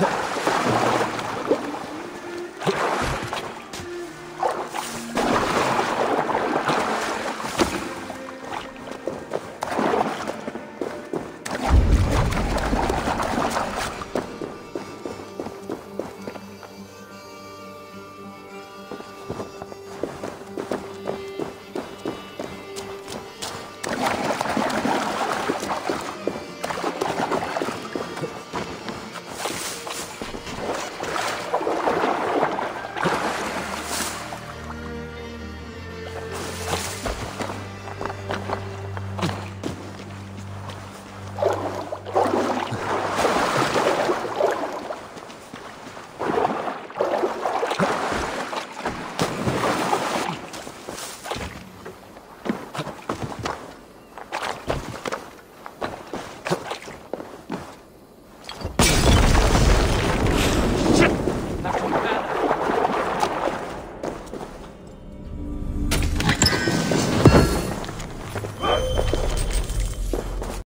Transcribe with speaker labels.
Speaker 1: Yeah.